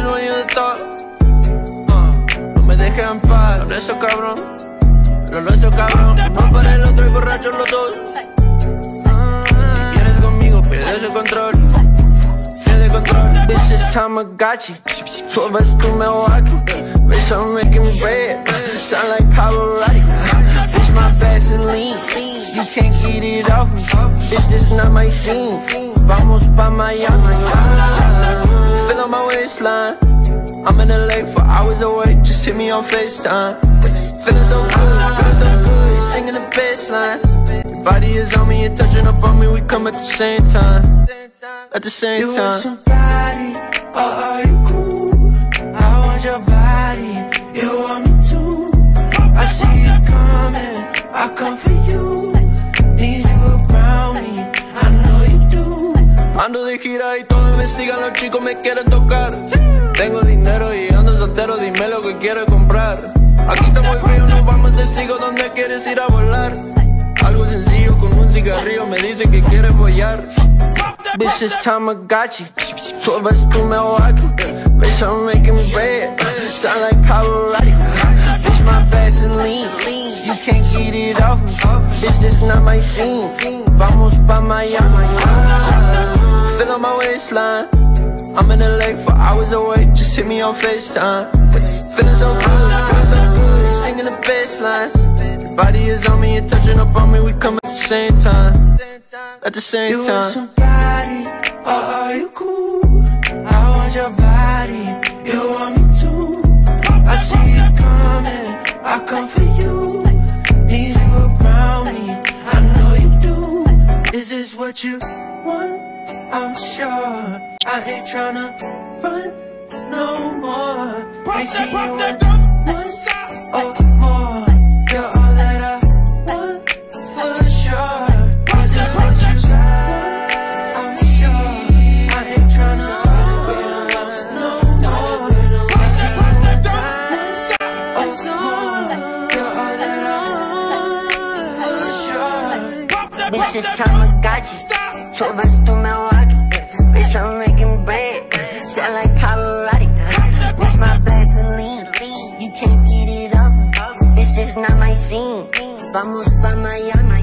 dueño de todo. Uh, no me dejes en paz, lo nuestro cabrón. Lo nuestro cabrón. Uno para el otro y borrachos los dos. Uh, si vienes conmigo, pierdes el control. Pierde control. Bitch, it's Tamagotchi. 12 veces tú me Milwaukee. Bitch, I'm making bread. Sound like Pavarotti. Bitch, my Vaseline. You can't get it off me. Bitch, this not my scene. Vamos pa' Miami. Feel on my waistline. I'm in LA for hours away. Just hit me on FaceTime. Feeling so good, feeling so good. Singing the bass line. Your body is on me, you're touching up on me. We come at the same time. At the same time. You want somebody, or are you cool? Ando de gira y todos me sigan, los chicos me quieren tocar. Tengo dinero y ando soltero, dime lo que quieres comprar. Aquí está muy frío, nos vamos de sigo, ¿dónde quieres ir a volar? Algo sencillo con un cigarrillo, me dice que quieres follar. Bitch, it's Tamagotchi. 12 veces tú me. Bitch, I'm making bread. Sound like Pavarotti. My Vaseline. You can't get it off me. Bitch, this not my scene. Vamos pa' Miami. Feel on my waistline. I'm in LA for hours away. Just hit me on FaceTime. Feeling so good, feeling so good. Singing the bass line. Body is on me, you're touching up on me. We come at the same time. At the same You want time. somebody, or oh, are oh, you cool? I want your body, you want I come for you. Need you around me, I know you do. Is this what you want? I'm sure I ain't tryna run no more. Ain't see you once or more. Sure. Bitch, it's Tamagotchi. 12 veces tú me Milwaukee. Bitch, I'm making bread. Sound like Pavarotti. Bitch, my Vaseline. You can't get it off. Bitch, this not my scene. Vamos pa' Miami.